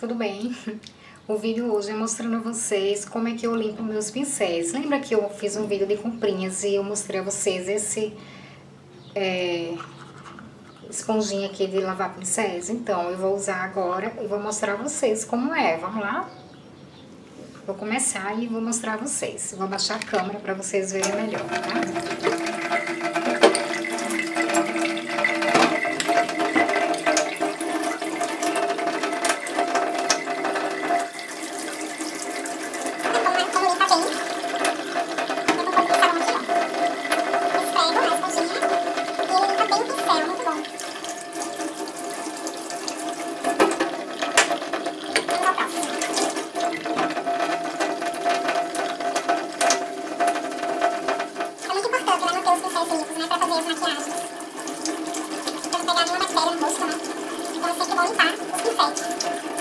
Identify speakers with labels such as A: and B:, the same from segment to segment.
A: tudo bem? O vídeo hoje é mostrando a vocês como é que eu limpo meus pincéis. Lembra que eu fiz um vídeo de comprinhas e eu mostrei a vocês esse é, esponjinha aqui de lavar pincéis? Então, eu vou usar agora e vou mostrar a vocês como é. Vamos lá? Vou começar e vou mostrar a vocês. Vou baixar a câmera para vocês verem melhor, tá?
B: Instagram, arroba Instagram, búscame. Entonces, ¿qué bonita? Es un fake.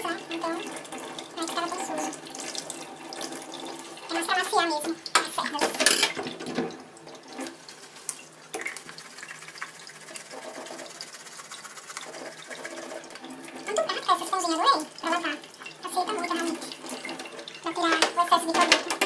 B: Uma né? Então, é que tava tão suja. É mais pra maciar mesmo, as cerdas. Muito prática essa esponjinha, adorei, pra lavar. Facilita muito, realmente. Pra tirar o excesso de produto.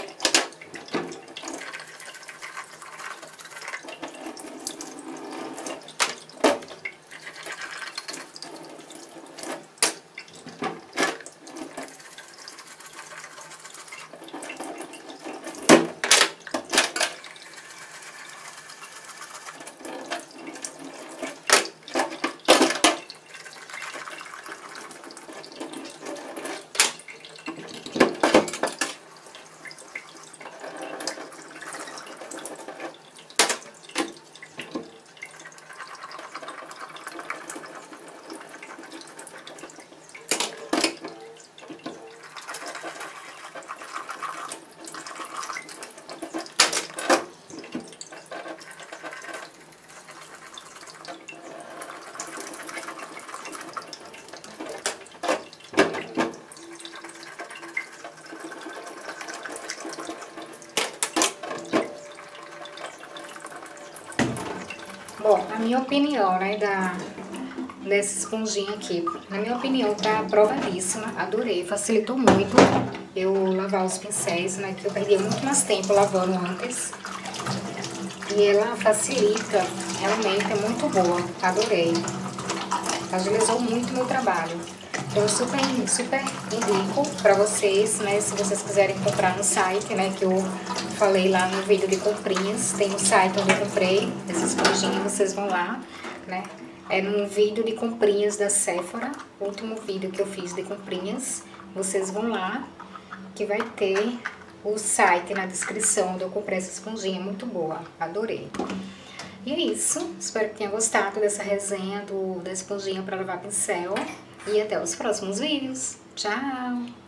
A: Bom, na minha opinião, né, da, dessa esponjinha aqui, na minha opinião, tá aprovadíssima, adorei, facilitou muito eu lavar os pincéis, né, que eu perdia muito mais tempo lavando antes. E ela facilita, realmente é muito boa, adorei. Agilizou muito meu trabalho. Então, eu super, super indico para vocês, né, se vocês quiserem comprar no site, né, que eu falei lá no vídeo de comprinhas, tem um site onde eu comprei essa esponjinha, vocês vão lá, né, é num vídeo de comprinhas da Sephora, último vídeo que eu fiz de comprinhas, vocês vão lá, que vai ter o site na descrição onde eu comprei essa esponjinha, muito boa, adorei. E é isso, espero que tenha gostado dessa resenha do, da esponjinha para lavar pincel. E até os próximos vídeos. Tchau!